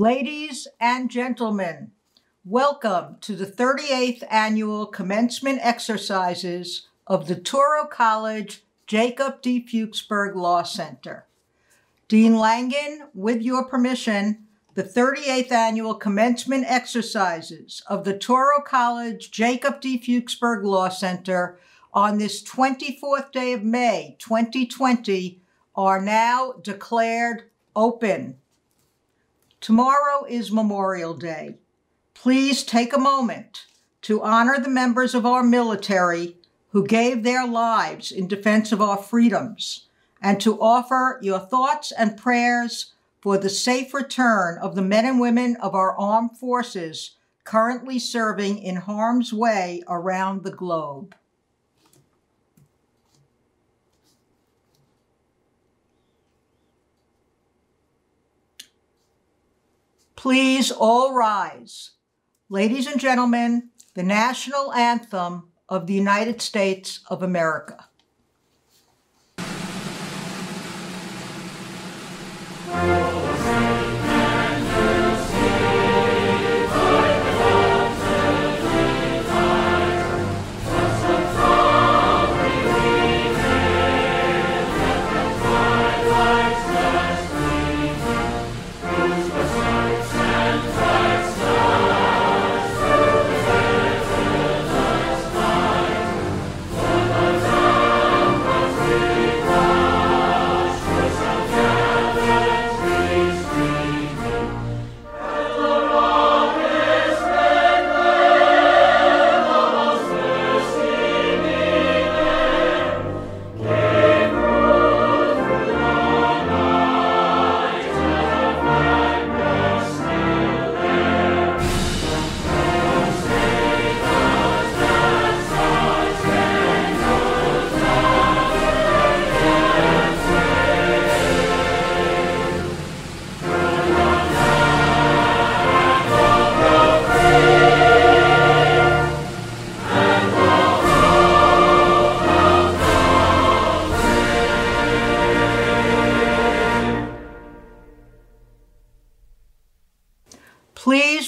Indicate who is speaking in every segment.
Speaker 1: Ladies and gentlemen, welcome to the 38th annual commencement exercises of the Touro College Jacob D. Fuchsberg Law Center. Dean Langan, with your permission, the 38th annual commencement exercises of the Touro College Jacob D. Fuchsberg Law Center on this 24th day of May 2020 are now declared open. Tomorrow is Memorial Day. Please take a moment to honor the members of our military who gave their lives in defense of our freedoms and to offer your thoughts and prayers for the safe return of the men and women of our armed forces currently serving in harm's way around the globe. Please all rise. Ladies and gentlemen, the national anthem of the United States of America.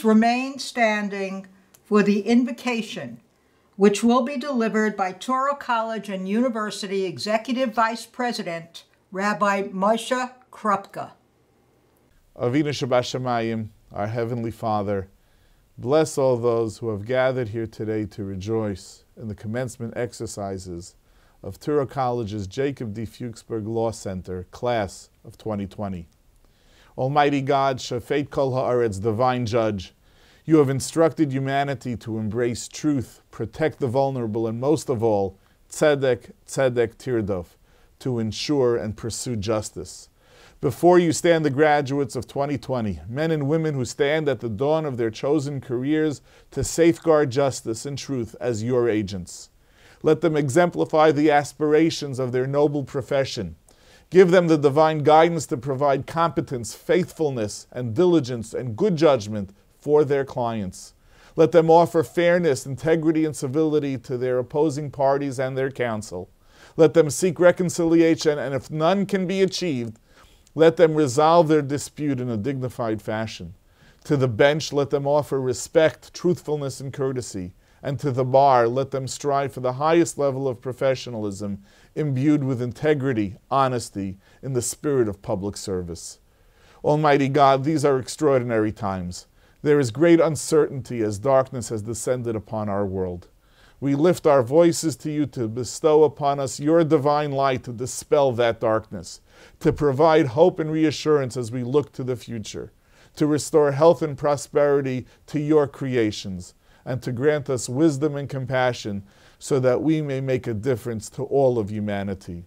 Speaker 1: Remain standing for the invocation, which will be delivered by Touro College and University Executive Vice President Rabbi Moshe Krupka.
Speaker 2: Avinu Shabbat our Heavenly Father, bless all those who have gathered here today to rejoice in the commencement exercises of Touro College's Jacob D. Fuchsberg Law Center, class of 2020. Almighty God, Shofet Kol Haaretz, divine judge, you have instructed humanity to embrace truth, protect the vulnerable, and most of all, tzedek, tzedek tirdof, to ensure and pursue justice. Before you stand the graduates of 2020, men and women who stand at the dawn of their chosen careers to safeguard justice and truth as your agents. Let them exemplify the aspirations of their noble profession Give them the divine guidance to provide competence, faithfulness, and diligence and good judgment for their clients. Let them offer fairness, integrity, and civility to their opposing parties and their counsel. Let them seek reconciliation, and if none can be achieved, let them resolve their dispute in a dignified fashion. To the bench, let them offer respect, truthfulness, and courtesy. And to the bar, let them strive for the highest level of professionalism imbued with integrity, honesty, in the spirit of public service. Almighty God, these are extraordinary times. There is great uncertainty as darkness has descended upon our world. We lift our voices to you to bestow upon us your divine light to dispel that darkness, to provide hope and reassurance as we look to the future, to restore health and prosperity to your creations, and to grant us wisdom and compassion so that we may make a difference to all of humanity.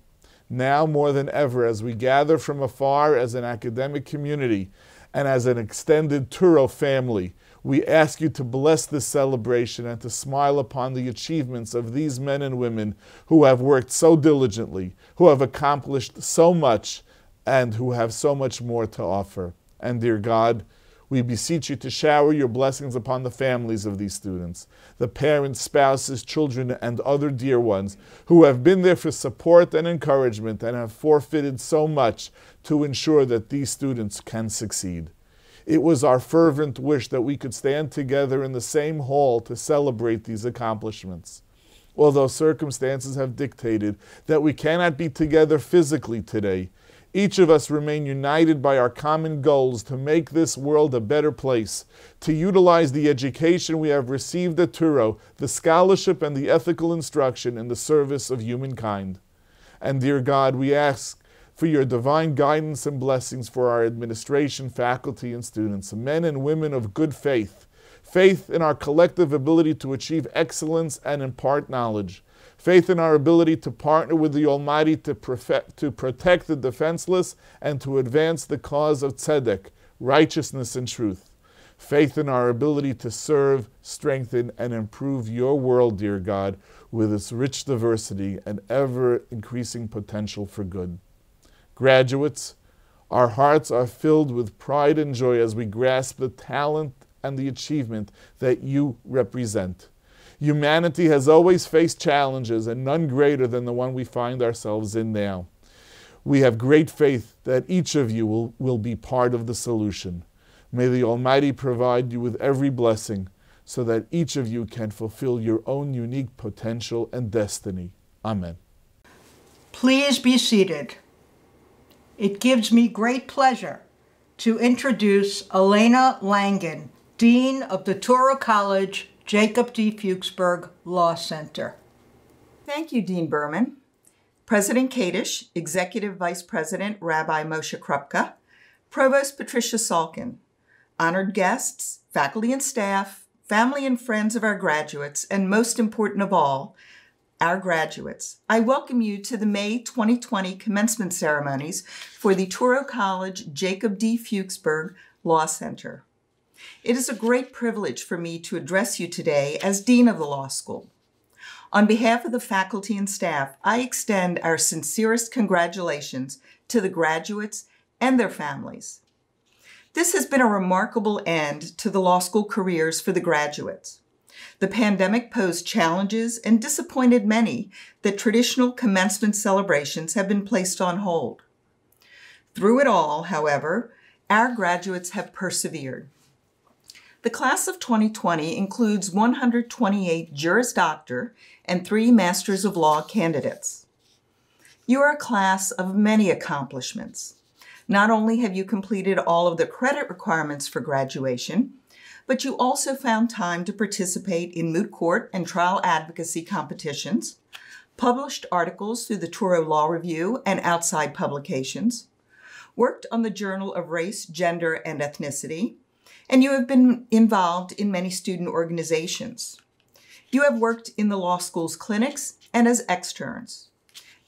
Speaker 2: Now more than ever, as we gather from afar as an academic community and as an extended Touro family, we ask you to bless this celebration and to smile upon the achievements of these men and women who have worked so diligently, who have accomplished so much, and who have so much more to offer. And dear God, we beseech you to shower your blessings upon the families of these students, the parents, spouses, children, and other dear ones who have been there for support and encouragement and have forfeited so much to ensure that these students can succeed. It was our fervent wish that we could stand together in the same hall to celebrate these accomplishments. Although circumstances have dictated that we cannot be together physically today, each of us remain united by our common goals to make this world a better place, to utilize the education we have received at Touro, the scholarship and the ethical instruction in the service of humankind. And dear God, we ask for your divine guidance and blessings for our administration, faculty, and students, men and women of good faith, faith in our collective ability to achieve excellence and impart knowledge, faith in our ability to partner with the Almighty to, to protect the defenseless and to advance the cause of tzedek, righteousness, and truth. Faith in our ability to serve, strengthen, and improve your world, dear God, with its rich diversity and ever increasing potential for good. Graduates, our hearts are filled with pride and joy as we grasp the talent and the achievement that you represent. Humanity has always faced challenges, and none greater than the one we find ourselves in now. We have great faith that each of you will, will be part of the solution. May the Almighty provide you with every blessing so that each of you can fulfill your own unique potential and destiny. Amen.
Speaker 1: Please be seated. It gives me great pleasure to introduce Elena Langan, Dean of the Touro College Jacob D. Fuchsberg Law Center.
Speaker 3: Thank you, Dean Berman. President Kadish, Executive Vice President Rabbi Moshe Krupka, Provost Patricia Salkin, honored guests, faculty and staff, family and friends of our graduates, and most important of all, our graduates. I welcome you to the May 2020 commencement ceremonies for the Touro College Jacob D. Fuchsberg Law Center. It is a great privilege for me to address you today as Dean of the Law School. On behalf of the faculty and staff, I extend our sincerest congratulations to the graduates and their families. This has been a remarkable end to the law school careers for the graduates. The pandemic posed challenges and disappointed many that traditional commencement celebrations have been placed on hold. Through it all, however, our graduates have persevered. The class of 2020 includes 128 Juris Doctor and three Masters of Law candidates. You are a class of many accomplishments. Not only have you completed all of the credit requirements for graduation, but you also found time to participate in moot court and trial advocacy competitions, published articles through the Touro Law Review and outside publications, worked on the Journal of Race, Gender, and Ethnicity, and you have been involved in many student organizations. You have worked in the law school's clinics and as externs.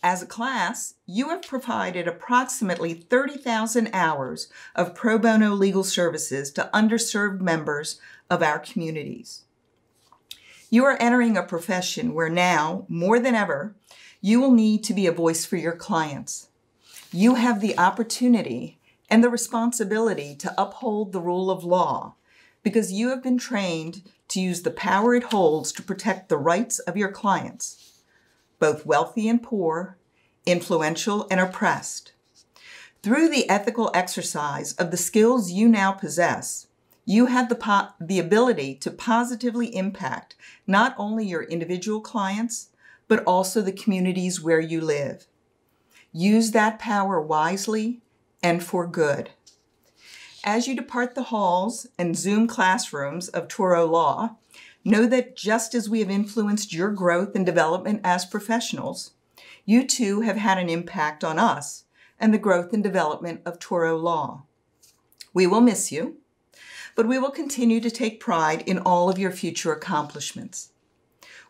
Speaker 3: As a class, you have provided approximately 30,000 hours of pro bono legal services to underserved members of our communities. You are entering a profession where now, more than ever, you will need to be a voice for your clients. You have the opportunity and the responsibility to uphold the rule of law because you have been trained to use the power it holds to protect the rights of your clients both wealthy and poor, influential and oppressed. Through the ethical exercise of the skills you now possess, you have the, the ability to positively impact not only your individual clients, but also the communities where you live. Use that power wisely and for good. As you depart the halls and Zoom classrooms of Touro Law, Know that just as we have influenced your growth and development as professionals, you too have had an impact on us and the growth and development of Touro Law. We will miss you, but we will continue to take pride in all of your future accomplishments.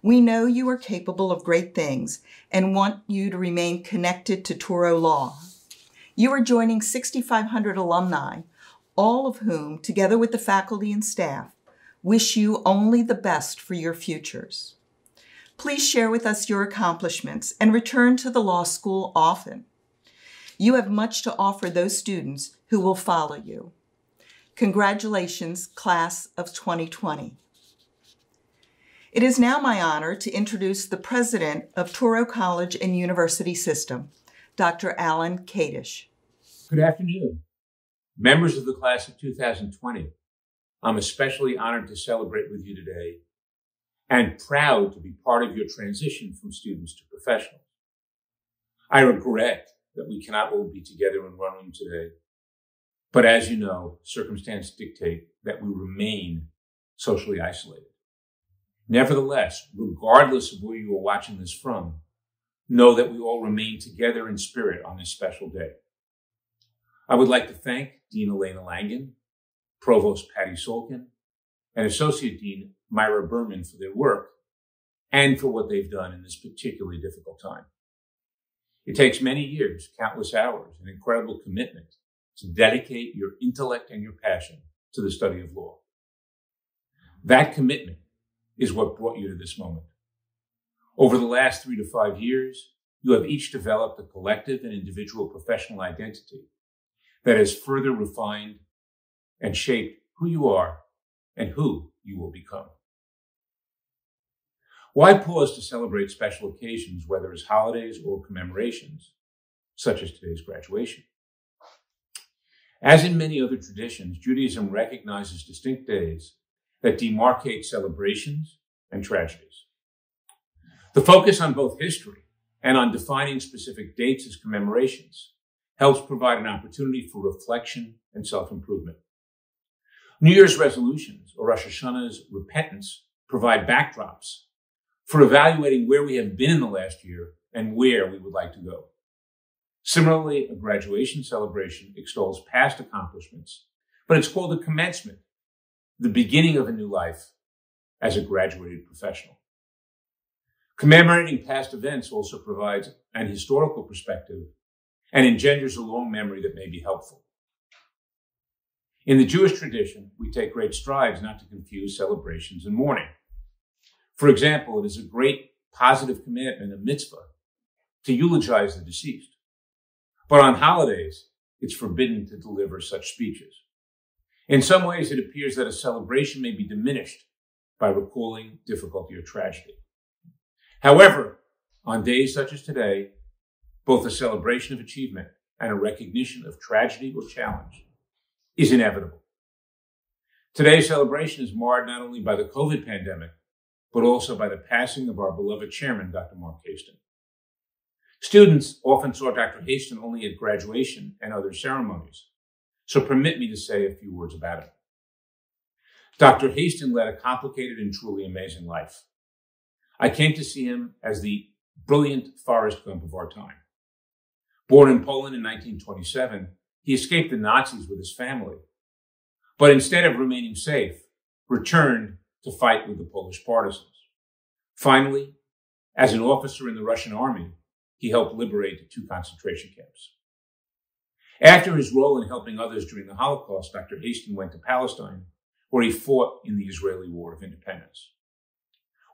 Speaker 3: We know you are capable of great things and want you to remain connected to Touro Law. You are joining 6,500 alumni, all of whom, together with the faculty and staff, wish you only the best for your futures. Please share with us your accomplishments and return to the law school often. You have much to offer those students who will follow you. Congratulations, class of 2020. It is now my honor to introduce the president of Touro College and University System, Dr. Alan Kadish.
Speaker 4: Good afternoon. Members of the class of 2020, I'm especially honored to celebrate with you today and proud to be part of your transition from students to professionals. I regret that we cannot all be together in one room today. But as you know, circumstances dictate that we remain socially isolated. Nevertheless, regardless of where you are watching this from, know that we all remain together in spirit on this special day. I would like to thank Dean Elena Langan, Provost Patty Salkin, and Associate Dean Myra Berman for their work and for what they've done in this particularly difficult time. It takes many years, countless hours, and incredible commitment to dedicate your intellect and your passion to the study of law. That commitment is what brought you to this moment. Over the last three to five years, you have each developed a collective and individual professional identity that has further refined and shaped who you are and who you will become. Why pause to celebrate special occasions, whether as holidays or commemorations, such as today's graduation? As in many other traditions, Judaism recognizes distinct days that demarcate celebrations and tragedies. The focus on both history and on defining specific dates as commemorations helps provide an opportunity for reflection and self-improvement. New Year's resolutions or Rosh Hashanah's repentance provide backdrops for evaluating where we have been in the last year and where we would like to go. Similarly, a graduation celebration extols past accomplishments, but it's called a commencement, the beginning of a new life as a graduated professional. Commemorating past events also provides an historical perspective and engenders a long memory that may be helpful. In the Jewish tradition, we take great strides not to confuse celebrations and mourning. For example, it is a great positive commandment, a mitzvah, to eulogize the deceased. But on holidays, it's forbidden to deliver such speeches. In some ways, it appears that a celebration may be diminished by recalling difficulty or tragedy. However, on days such as today, both a celebration of achievement and a recognition of tragedy or challenge is inevitable. Today's celebration is marred not only by the COVID pandemic, but also by the passing of our beloved chairman, Dr. Mark Hasten. Students often saw Dr. Hasten only at graduation and other ceremonies, so permit me to say a few words about him. Dr. Hasten led a complicated and truly amazing life. I came to see him as the brilliant Forrest Gump of our time. Born in Poland in 1927, he escaped the Nazis with his family, but instead of remaining safe, returned to fight with the Polish partisans. Finally, as an officer in the Russian army, he helped liberate two concentration camps. After his role in helping others during the Holocaust, Dr. Hasten went to Palestine, where he fought in the Israeli War of Independence.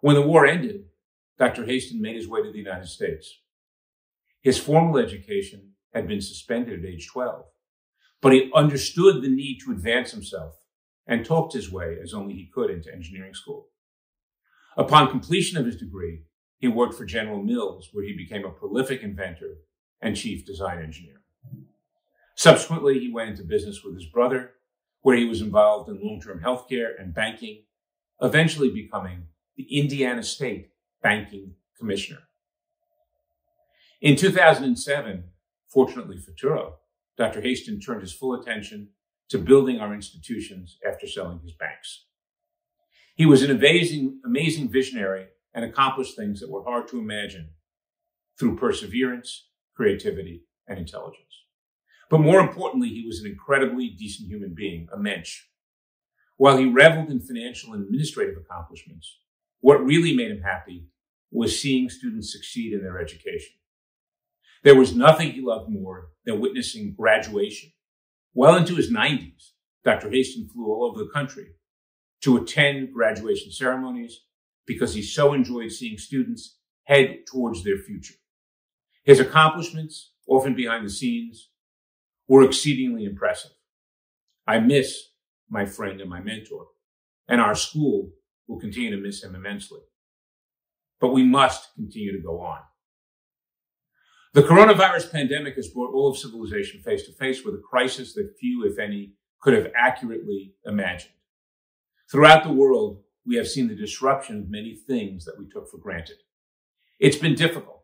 Speaker 4: When the war ended, Dr. Hasten made his way to the United States. His formal education had been suspended at age 12, but he understood the need to advance himself and talked his way as only he could into engineering school. Upon completion of his degree, he worked for General Mills, where he became a prolific inventor and chief design engineer. Subsequently, he went into business with his brother, where he was involved in long-term healthcare and banking, eventually becoming the Indiana State Banking Commissioner. In 2007, fortunately for Touro, Dr. Hasten turned his full attention to building our institutions after selling his banks. He was an amazing, amazing visionary and accomplished things that were hard to imagine through perseverance, creativity, and intelligence. But more importantly, he was an incredibly decent human being, a mensch. While he reveled in financial and administrative accomplishments, what really made him happy was seeing students succeed in their education. There was nothing he loved more than witnessing graduation well into his 90s, Dr. Hasten flew all over the country to attend graduation ceremonies because he so enjoyed seeing students head towards their future. His accomplishments, often behind the scenes, were exceedingly impressive. I miss my friend and my mentor, and our school will continue to miss him immensely. But we must continue to go on. The coronavirus pandemic has brought all of civilization face to face with a crisis that few, if any, could have accurately imagined. Throughout the world, we have seen the disruption of many things that we took for granted. It's been difficult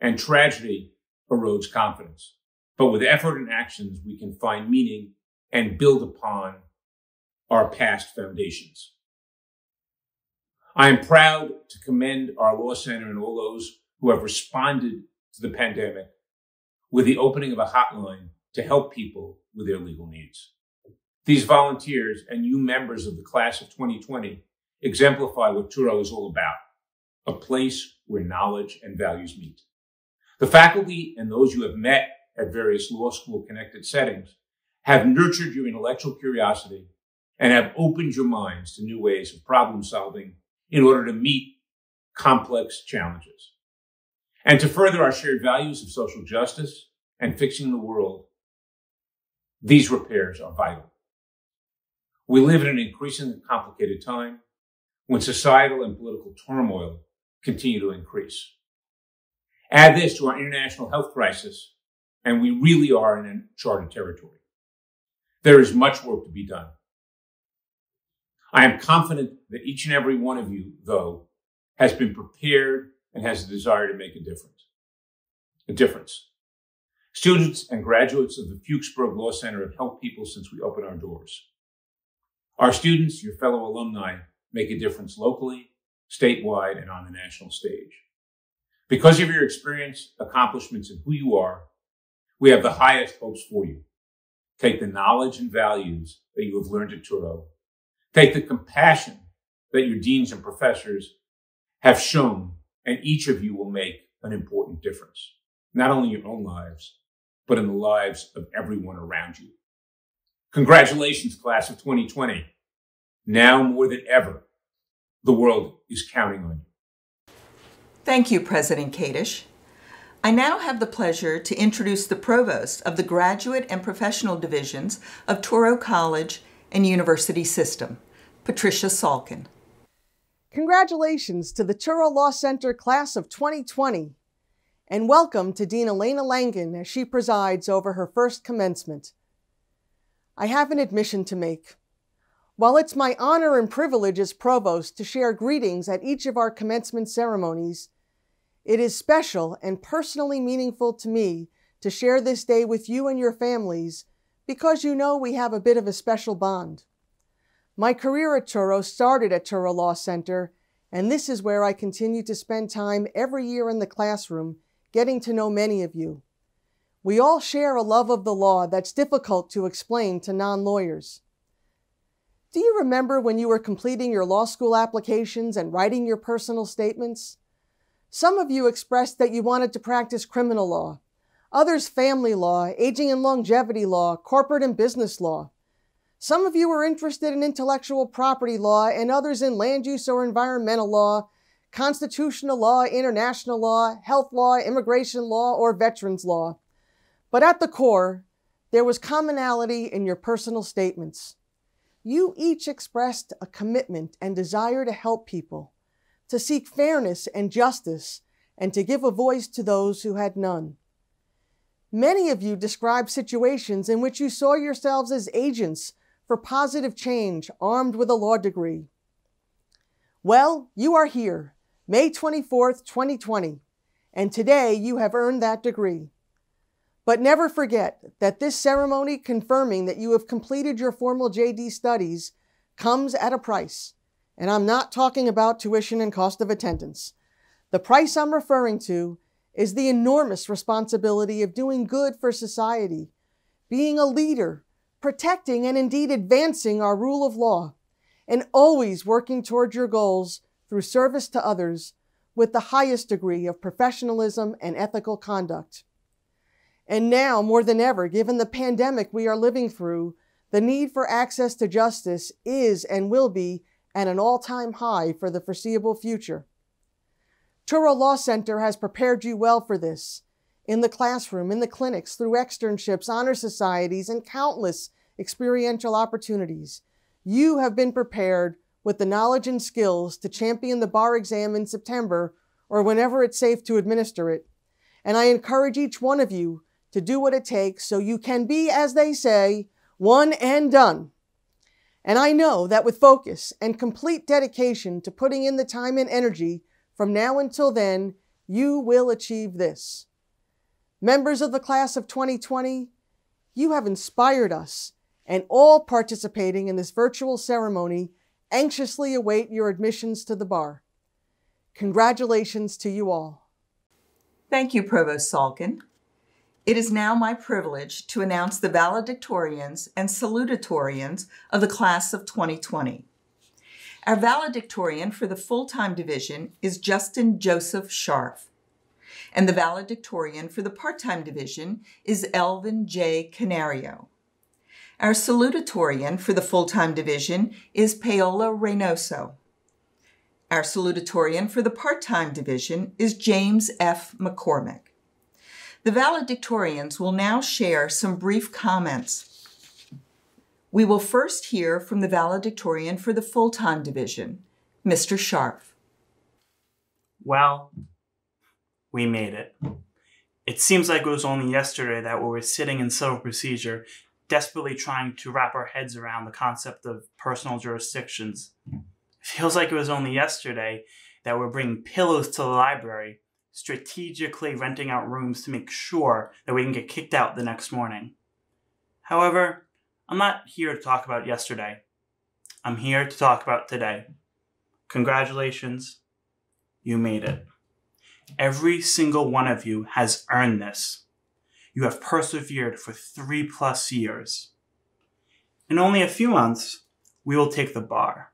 Speaker 4: and tragedy erodes confidence. But with effort and actions, we can find meaning and build upon our past foundations. I am proud to commend our Law Center and all those who have responded to the pandemic with the opening of a hotline to help people with their legal needs. These volunteers and you members of the class of 2020 exemplify what Touro is all about, a place where knowledge and values meet. The faculty and those you have met at various law school connected settings have nurtured your intellectual curiosity and have opened your minds to new ways of problem solving in order to meet complex challenges. And to further our shared values of social justice and fixing the world, these repairs are vital. We live in an increasingly complicated time when societal and political turmoil continue to increase. Add this to our international health crisis, and we really are in uncharted territory. There is much work to be done. I am confident that each and every one of you, though, has been prepared and has a desire to make a difference. A difference. Students and graduates of the Fuchsberg Law Center have helped people since we opened our doors. Our students, your fellow alumni, make a difference locally, statewide, and on the national stage. Because of your experience, accomplishments, and who you are, we have the highest hopes for you. Take the knowledge and values that you have learned at Touro. Take the compassion that your deans and professors have shown and each of you will make an important difference, not only in your own lives, but in the lives of everyone around you. Congratulations, class of 2020. Now more than ever, the world is counting on you.
Speaker 3: Thank you, President Kadish. I now have the pleasure to introduce the provost of the graduate and professional divisions of Touro College and University System, Patricia Salkin.
Speaker 5: Congratulations to the Touro Law Center class of 2020, and welcome to Dean Elena Langan as she presides over her first commencement. I have an admission to make. While it's my honor and privilege as provost to share greetings at each of our commencement ceremonies, it is special and personally meaningful to me to share this day with you and your families because you know we have a bit of a special bond. My career at Touro started at Touro Law Center, and this is where I continue to spend time every year in the classroom getting to know many of you. We all share a love of the law that's difficult to explain to non lawyers. Do you remember when you were completing your law school applications and writing your personal statements? Some of you expressed that you wanted to practice criminal law, others family law, aging and longevity law, corporate and business law. Some of you were interested in intellectual property law and others in land use or environmental law, constitutional law, international law, health law, immigration law, or veterans law. But at the core, there was commonality in your personal statements. You each expressed a commitment and desire to help people, to seek fairness and justice, and to give a voice to those who had none. Many of you described situations in which you saw yourselves as agents for positive change armed with a law degree. Well, you are here, May 24th, 2020, and today you have earned that degree. But never forget that this ceremony confirming that you have completed your formal JD studies comes at a price. And I'm not talking about tuition and cost of attendance. The price I'm referring to is the enormous responsibility of doing good for society, being a leader protecting and indeed advancing our rule of law, and always working toward your goals through service to others with the highest degree of professionalism and ethical conduct. And now, more than ever, given the pandemic we are living through, the need for access to justice is and will be at an all time high for the foreseeable future. Touro Law Center has prepared you well for this in the classroom, in the clinics, through externships, honor societies, and countless experiential opportunities. You have been prepared with the knowledge and skills to champion the bar exam in September or whenever it's safe to administer it. and I encourage each one of you to do what it takes so you can be, as they say, one and done. And I know that with focus and complete dedication to putting in the time and energy from now until then, you will achieve this. Members of the class of 2020, you have inspired us, and all participating in this virtual ceremony anxiously await your admissions to the bar. Congratulations to you all.
Speaker 3: Thank you, Provost Salkin. It is now my privilege to announce the valedictorians and salutatorians of the class of 2020. Our valedictorian for the full-time division is Justin Joseph Scharf, and the valedictorian for the part-time division is Elvin J. Canario. Our salutatorian for the full-time division is Paola Reynoso. Our salutatorian for the part-time division is James F. McCormick. The valedictorians will now share some brief comments. We will first hear from the valedictorian for the full-time division, Mr. Scharf.
Speaker 6: Well, we made it. It seems like it was only yesterday that we were sitting in civil procedure, desperately trying to wrap our heads around the concept of personal jurisdictions. It feels like it was only yesterday that we're bringing pillows to the library, strategically renting out rooms to make sure that we can get kicked out the next morning. However, I'm not here to talk about yesterday. I'm here to talk about today. Congratulations, you made it. Every single one of you has earned this. You have persevered for three plus years. In only a few months, we will take the bar.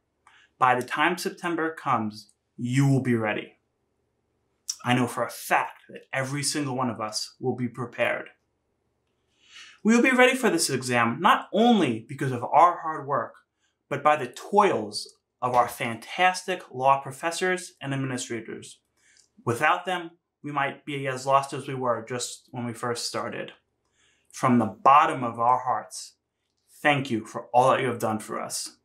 Speaker 6: By the time September comes, you will be ready. I know for a fact that every single one of us will be prepared. We will be ready for this exam not only because of our hard work, but by the toils of our fantastic law professors and administrators Without them, we might be as lost as we were just when we first started. From the bottom of our hearts, thank you for all that you have done for us.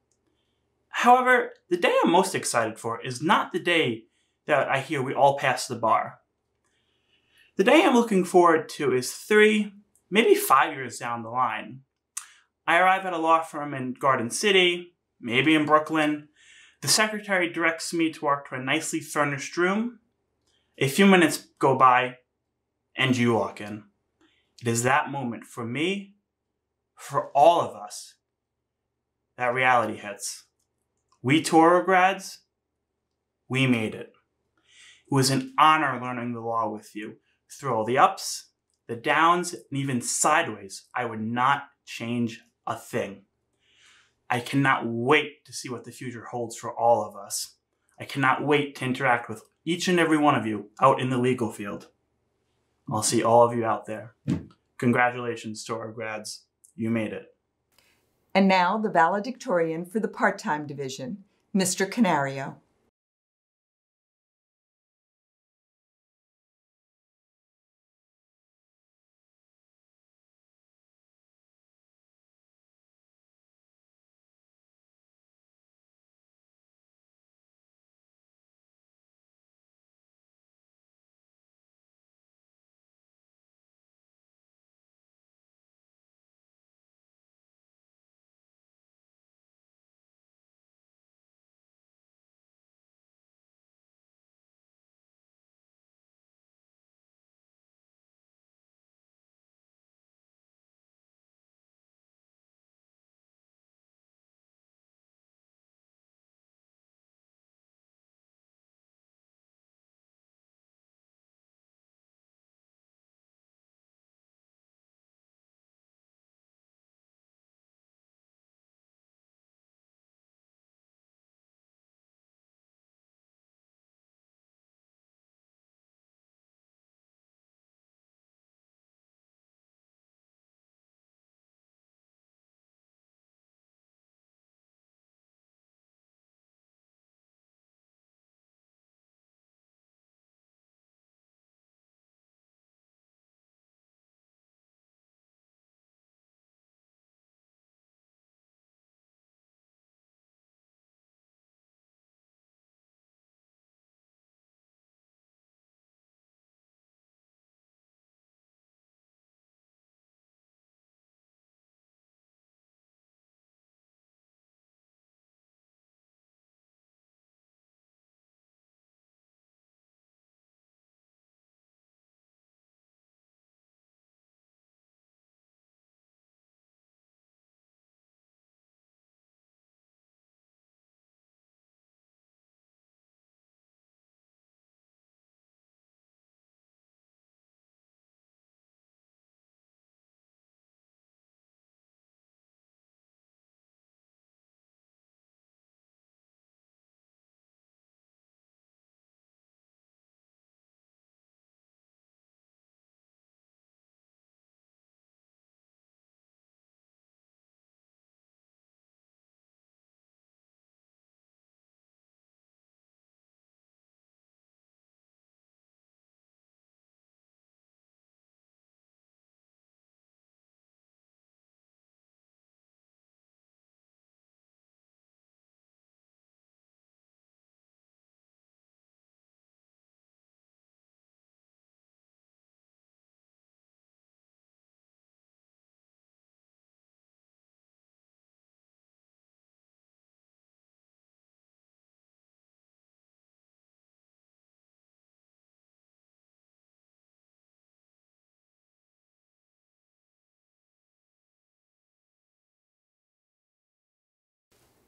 Speaker 6: However, the day I'm most excited for is not the day that I hear we all pass the bar. The day I'm looking forward to is three, maybe five years down the line. I arrive at a law firm in Garden City, maybe in Brooklyn. The secretary directs me to walk to a nicely furnished room a few minutes go by, and you walk in. It is that moment for me, for all of us, that reality hits. We Touro grads, we made it. It was an honor learning the law with you. Through all the ups, the downs, and even sideways, I would not change a thing. I cannot wait to see what the future holds for all of us. I cannot wait to interact with each and every one of you out in the legal field. I'll see all of you out there. Congratulations to our grads. You made it.
Speaker 3: And now the valedictorian for the part-time division, Mr. Canario.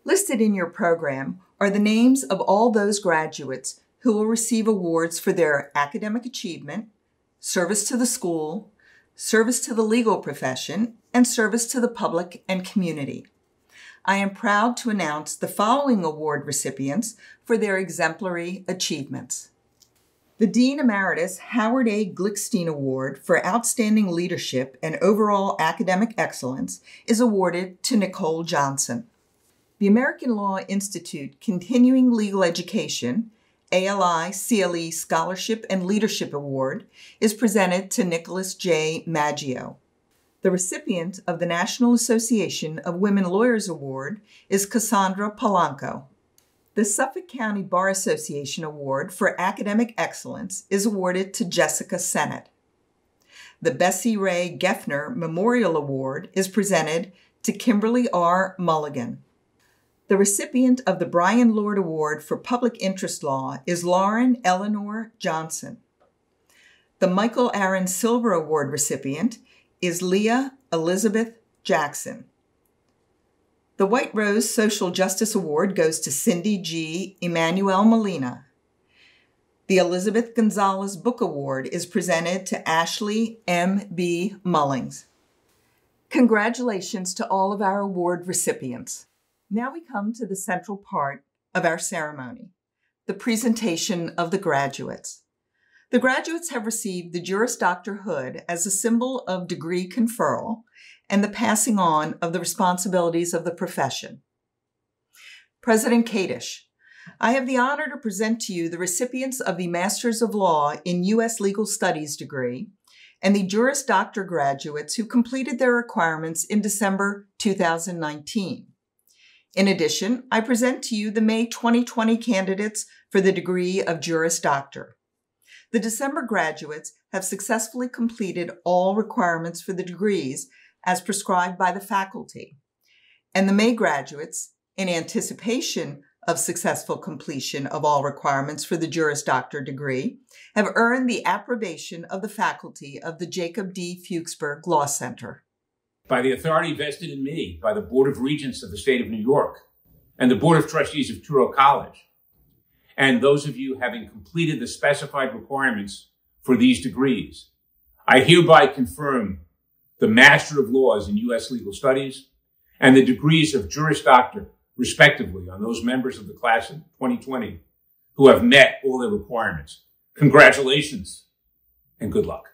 Speaker 3: Listed in your program are the names of all those graduates who will receive awards for their academic achievement, service to the school, service to the legal profession, and service to the public and community. I am proud to announce the following award recipients for their exemplary achievements. The Dean Emeritus Howard A. Glickstein Award for Outstanding Leadership and Overall Academic Excellence is awarded to Nicole Johnson. The American Law Institute Continuing Legal Education ALI CLE Scholarship and Leadership Award is presented to Nicholas J. Maggio. The recipient of the National Association of Women Lawyers Award is Cassandra Polanco. The Suffolk County Bar Association Award for Academic Excellence is awarded to Jessica Sennett. The Bessie Ray Geffner Memorial Award is presented to Kimberly R. Mulligan. The recipient of the Bryan Lord Award for Public Interest Law is Lauren Eleanor Johnson. The Michael Aaron Silver Award recipient is Leah Elizabeth Jackson. The White Rose Social Justice Award goes to Cindy G. Emmanuel Molina. The Elizabeth Gonzalez Book Award is presented to Ashley M. B. Mullings. Congratulations to all of our award recipients. Now we come to the central part of our ceremony, the presentation of the graduates. The graduates have received the Juris Doctor hood as a symbol of degree conferral and the passing on of the responsibilities of the profession. President Kadish, I have the honor to present to you the recipients of the Masters of Law in U.S. Legal Studies degree and the Juris Doctor graduates who completed their requirements in December 2019. In addition, I present to you the May 2020 candidates for the degree of Juris Doctor. The December graduates have successfully completed all requirements for the degrees as prescribed by the faculty. And the May graduates, in anticipation of successful completion of all requirements for the Juris Doctor degree, have earned the approbation of the faculty of the Jacob D. Fuchsberg Law Center
Speaker 4: by the authority vested in me by the Board of Regents of the State of New York and the Board of Trustees of Touro College, and those of you having completed the specified requirements for these degrees, I hereby confirm the Master of Laws in U.S. Legal Studies and the degrees of Juris Doctor, respectively, on those members of the class of 2020 who have met all their requirements. Congratulations and good luck.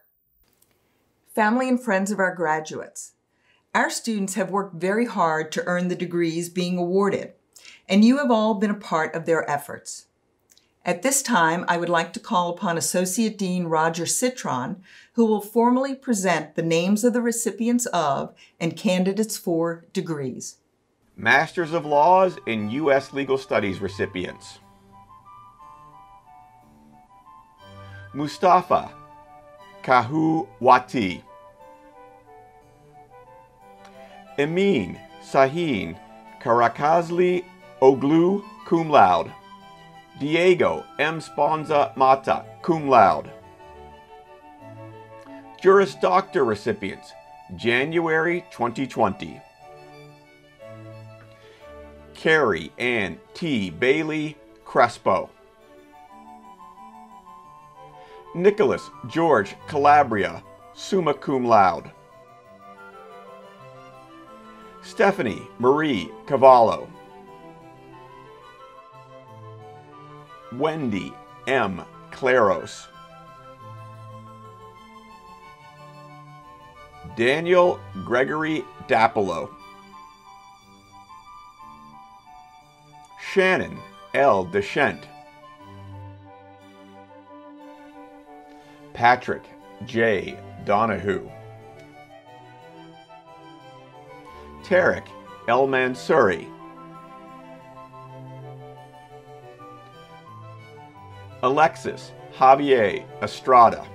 Speaker 3: Family and friends of our graduates, our students have worked very hard to earn the degrees being awarded, and you have all been a part of their efforts. At this time, I would like to call upon Associate Dean Roger Citron, who will formally present the names of the recipients of and candidates for degrees.
Speaker 7: Masters of Laws in U.S. Legal Studies recipients. Mustafa Kahu Wati. Emin Sahin Karakazli Oglu cum laude. Diego M. Sponza Mata cum laude. Juris Doctor recipients, January 2020. Carrie Ann T. Bailey Crespo. Nicholas George Calabria, summa cum laude. Stephanie Marie Cavallo. Wendy M. Claros. Daniel Gregory Dapolo. Shannon L. Deschent. Patrick J. Donahue. Tarek El Mansuri. Alexis Javier Estrada.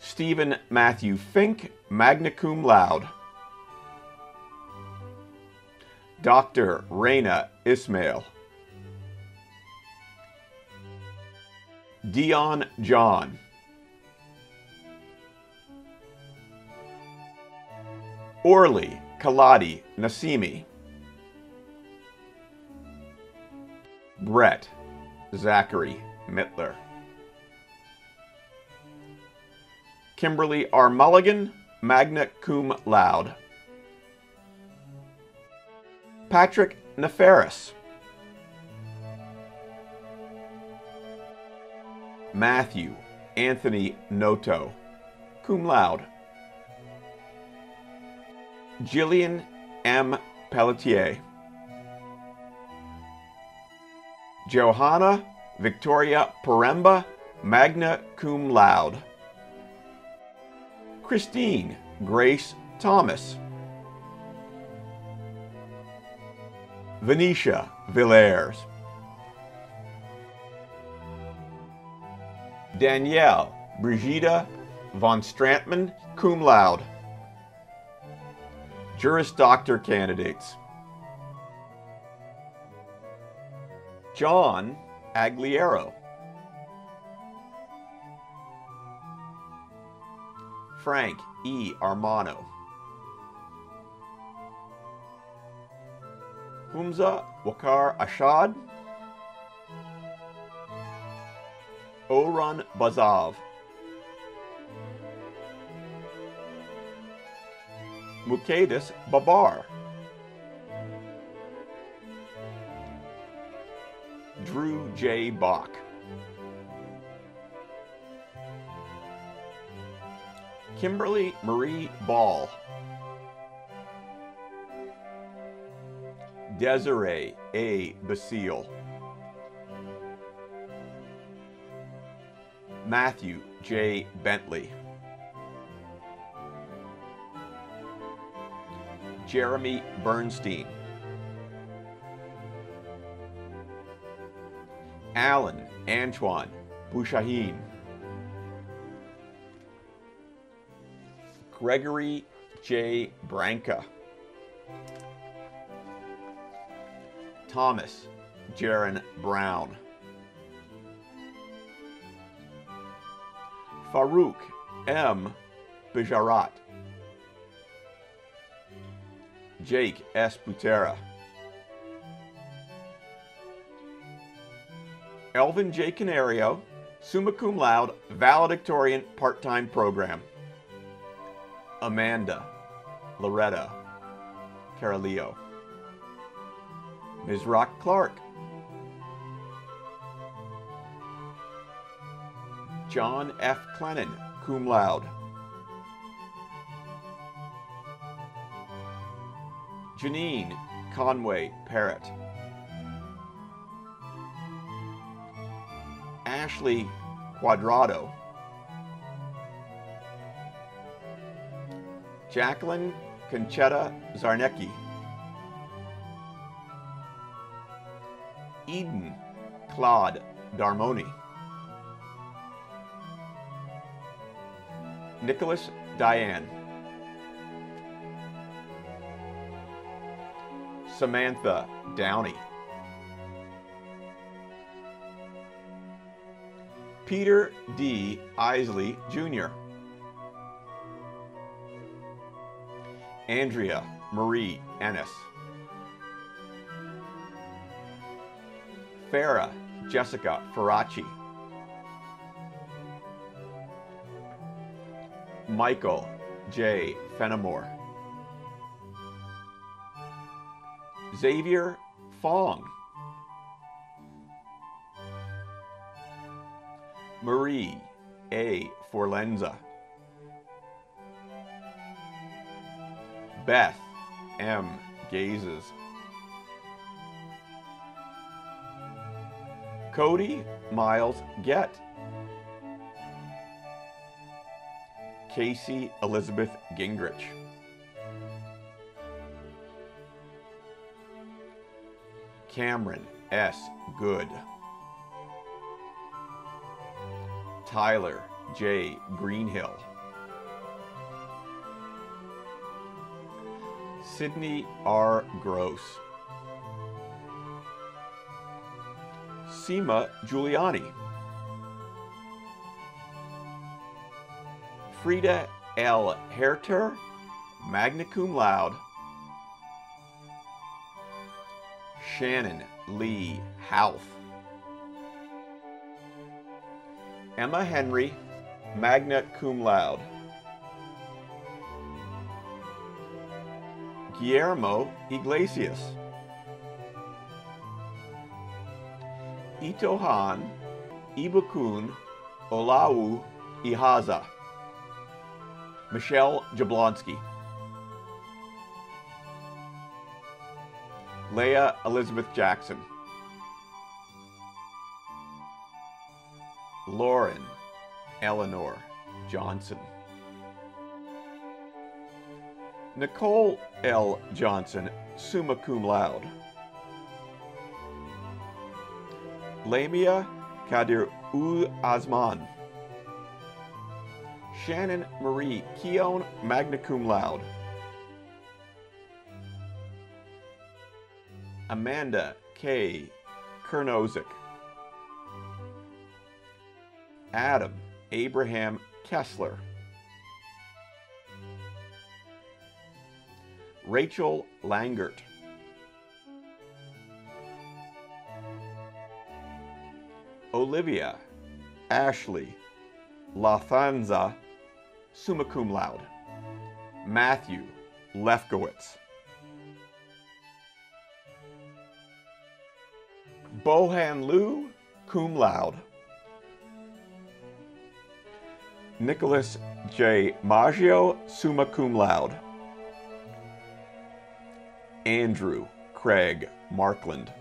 Speaker 7: Stephen Matthew Fink, magna cum laude. Dr. Reina Ismail. Dion John. Orly Kaladi Nasimi. Brett Zachary Mittler. Kimberly R. Mulligan, magna cum laude. Patrick Nefaris. Matthew Anthony Noto, cum laude. Jillian M. Pelletier. Johanna Victoria Paremba, magna cum laude. Christine Grace Thomas. Venetia Villers. Danielle Brigida von Strantman, cum laude. Juris Doctor candidates. John Agliero. Frank E. Armano. Humza Wakar Ashad. Oran Bazav. Mukadis Babar. Drew J. Bach. Kimberly Marie Ball. Desiree A. Basile. Matthew J. Bentley. Jeremy Bernstein. Alan Antoine Bouchahine. Gregory J. Branca. Thomas Jaron Brown. Farouk M. Bijarat. Jake S. Butera. Elvin J. Canario, summa cum laude, valedictorian part-time program. Amanda Loretta Carolio. Ms. Rock Clark. John F. Clennon, cum laude. Janine Conway Parrott. Ashley Quadrado. Jacqueline Conchetta Zarnecki. Eden Claude Darmoni. Nicholas Diane. Samantha Downey. Peter D. Isley Jr. Andrea Marie Ennis. Farah Jessica Faraci. Michael J. Fenimore. Xavier Fong. Marie A. Forlenza. Beth M. Gazes. Cody Miles Get. Casey Elizabeth Gingrich. Cameron S. Good. Tyler J. Greenhill. Sydney R. Gross. Seema Giuliani. Frida L. Herter, magna cum laude. Shannon Lee Houth. Emma Henry, magna cum laude. Guillermo Iglesias. Itohan Ibukun Olau Ihaza. Michelle Jablonski. Leah Elizabeth Jackson. Lauren Eleanor Johnson. Nicole L. Johnson, summa cum laude. Lamia Kadir U Azman. Shannon Marie Keown, magna cum laude. Amanda K. Kernozik. Adam Abraham Kessler. Rachel Langert. Olivia Ashley Lathanza, summa cum laude. Matthew Lefkowitz. Bohan Liu, cum laude. Nicholas J. Maggio, summa cum laude. Andrew Craig Markland.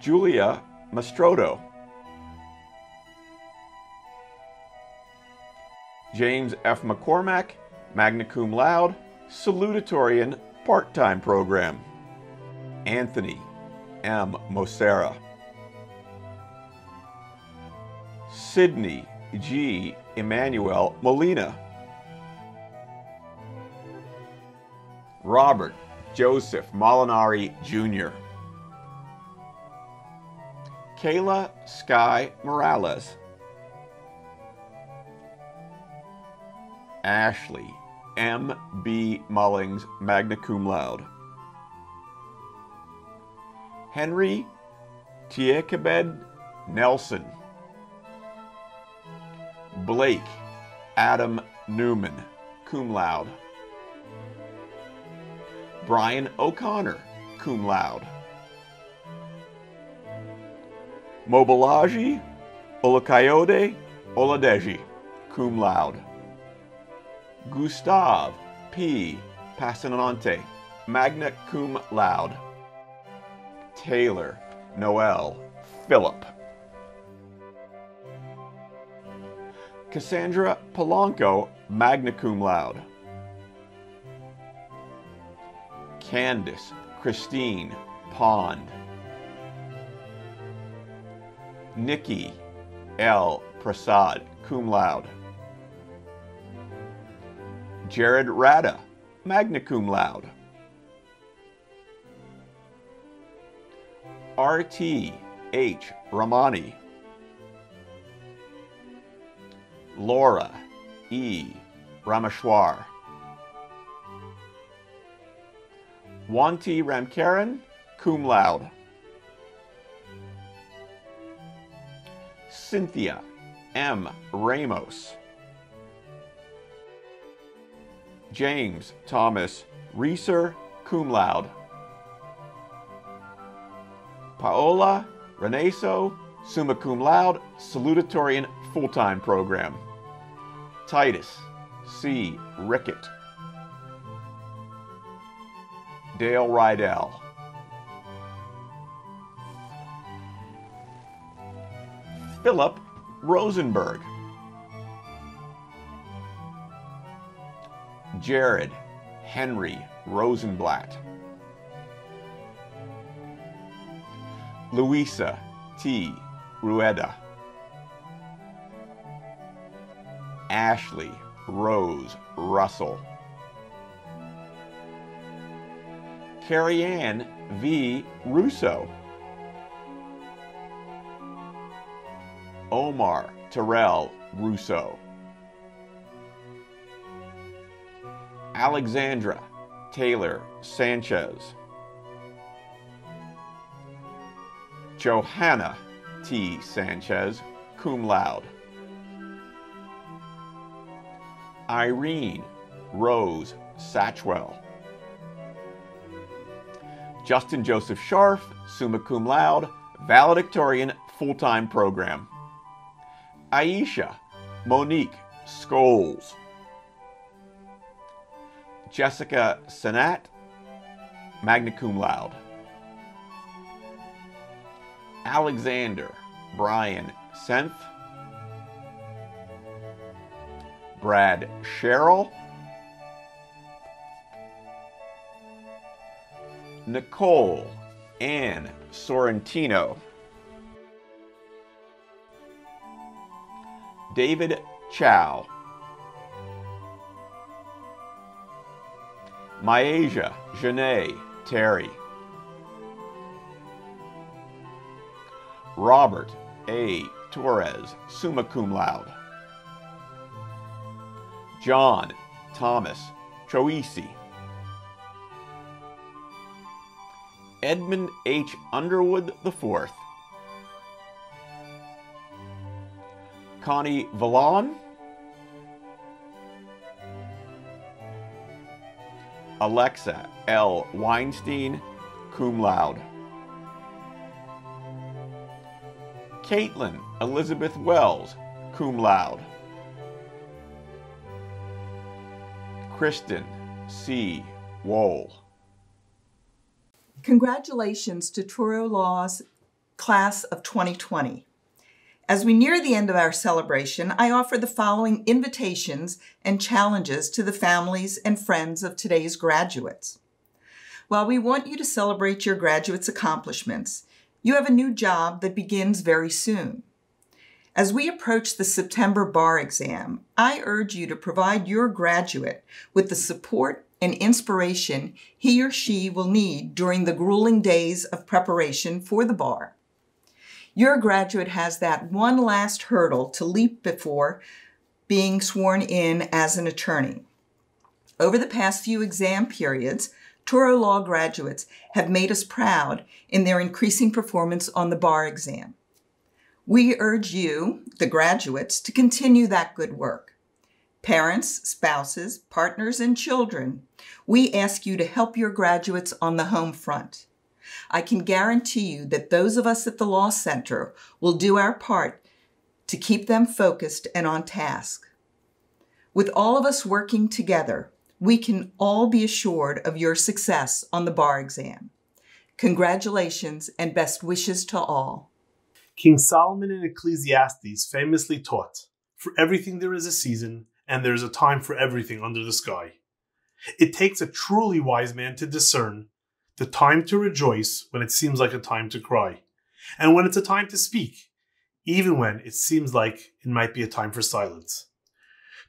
Speaker 7: Julia Mastrodo. James F. McCormack, magna cum laude, salutatorian part-time program. Anthony M. Mosera. Sydney G. Emmanuel Molina. Robert Joseph Molinari Jr. Kayla Sky Morales. Ashley M. B. Mullings, magna cum laude. Henry Tiekabed Nelson. Blake Adam Newman, cum laude. Brian O'Connor, cum laude. Mobilaji Olakayode Oladeji, cum laude. Gustav P. Passanante, magna cum laude. Taylor Noel Philip. Cassandra Polanco, magna cum laude. Candace Christine Pond. Nikki L. Prasad, cum laude. Jared Rada, magna cum laude. R.T. H. Ramani. Laura E. Rameshwar. Wanti Ramkaran, cum laude. Cynthia M. Ramos. James Thomas Reeser, cum laude. Paola Reneso, summa cum laude, salutatorian full-time program. Titus C. Rickett. Dale Rydell. Philip Rosenberg. Jared Henry Rosenblatt. Louisa T. Rueda. Ashley Rose Russell. Carrie Ann V. Russo. Omar Terrell Russo. Alexandra Taylor Sanchez. Johanna T. Sanchez, cum laude. Irene Rose Satchwell. Justin Joseph Scharf, summa cum laude, valedictorian, full-time program. Aisha Monique Scholes. Jessica Sanat, magna cum laude. Alexander Brian Senth. Brad Sherrill. Nicole Ann Sorrentino. David Chow. Myasia Janae Terry. Robert A. Torres, summa cum laude. John Thomas Troisi. Edmund H. Underwood IV. Connie Vallon. Alexa L. Weinstein, cum laude. Caitlin Elizabeth Wells, cum laude. Kristen C. Wohl.
Speaker 3: Congratulations to Touro Law's class of 2020. As we near the end of our celebration, I offer the following invitations and challenges to the families and friends of today's graduates. While we want you to celebrate your graduates' accomplishments, you have a new job that begins very soon. As we approach the September bar exam, I urge you to provide your graduate with the support and inspiration he or she will need during the grueling days of preparation for the bar. Your graduate has that one last hurdle to leap before being sworn in as an attorney. Over the past few exam periods, Touro Law graduates have made us proud in their increasing performance on the bar exam. We urge you, the graduates, to continue that good work. Parents, spouses, partners, and children, we ask you to help your graduates on the home front. I can guarantee you that those of us at the Law Center will do our part to keep them focused and on task. With all of us working together, we can all be assured of your success on the bar exam. Congratulations and best wishes to all.
Speaker 8: King Solomon in Ecclesiastes famously taught, For everything there is a season, and there is a time for everything under the sky. It takes a truly wise man to discern the time to rejoice when it seems like a time to cry, and when it's a time to speak, even when it seems like it might be a time for silence.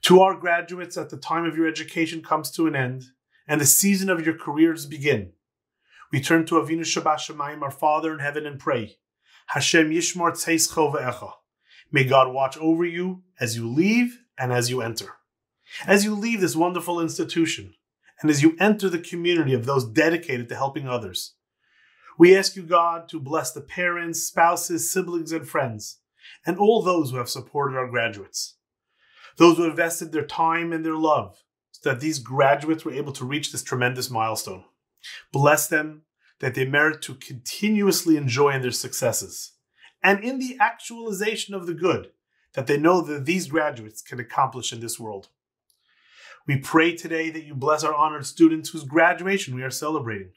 Speaker 8: To our graduates, at the time of your education comes to an end, and the season of your careers begin. We turn to Avinu Shabbat our Father in heaven, and pray, Hashem Yishmar Tzeischo Ve'echa. May God watch over you as you leave and as you enter. As you leave this wonderful institution, and as you enter the community of those dedicated to helping others. We ask you, God, to bless the parents, spouses, siblings, and friends, and all those who have supported our graduates, those who invested their time and their love so that these graduates were able to reach this tremendous milestone. Bless them that they merit to continuously enjoy in their successes and in the actualization of the good that they know that these graduates can accomplish in this world. We pray today that you bless our honored students whose graduation we are celebrating.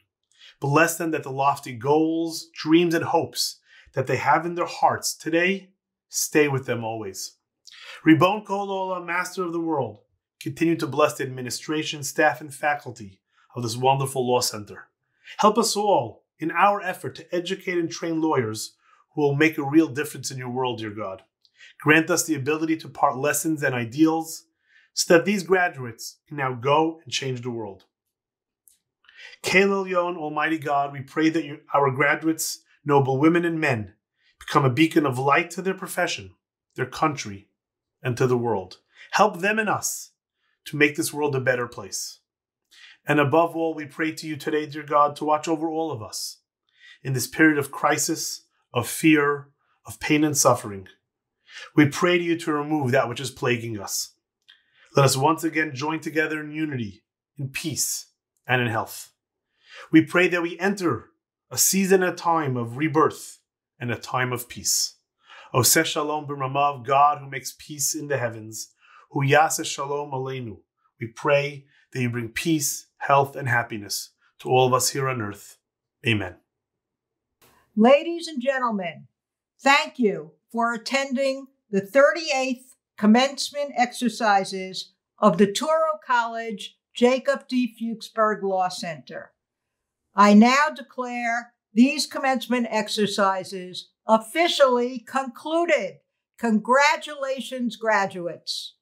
Speaker 8: Bless them that the lofty goals, dreams, and hopes that they have in their hearts today stay with them always. Ribon Kol Olam, Master of the World, continue to bless the administration, staff, and faculty of this wonderful law center. Help us all in our effort to educate and train lawyers who will make a real difference in your world, dear God. Grant us the ability to part lessons and ideals so that these graduates can now go and change the world. Kael Elyon, Almighty God, we pray that you, our graduates, noble women and men, become a beacon of light to their profession, their country, and to the world. Help them and us to make this world a better place. And above all, we pray to you today, dear God, to watch over all of us in this period of crisis, of fear, of pain and suffering. We pray to you to remove that which is plaguing us. Let us once again join together in unity, in peace, and in health. We pray that we enter a season, a time of rebirth, and a time of peace. Oseh Shalom b'ramav, God who makes peace in the heavens, hu yaseh Shalom aleinu. We pray that you bring peace, health, and happiness to all of us here on earth. Amen.
Speaker 1: Ladies and gentlemen, thank you for attending the 38th commencement exercises of the Touro College Jacob D. Fuchsberg Law Center. I now declare these commencement exercises officially concluded. Congratulations, graduates.